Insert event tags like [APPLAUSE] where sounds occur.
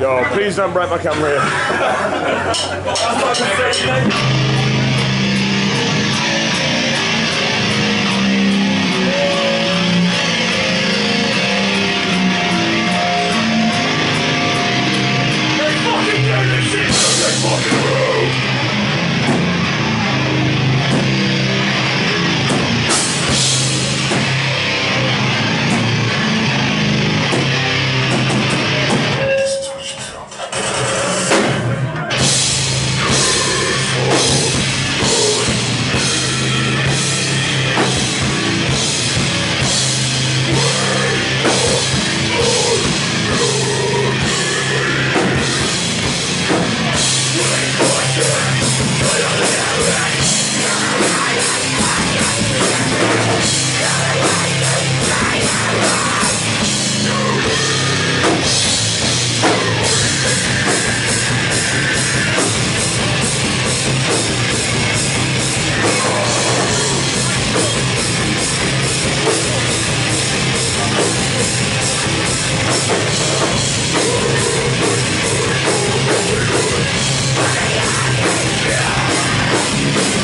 Yo, please don't break my camera here. [LAUGHS] Yeah.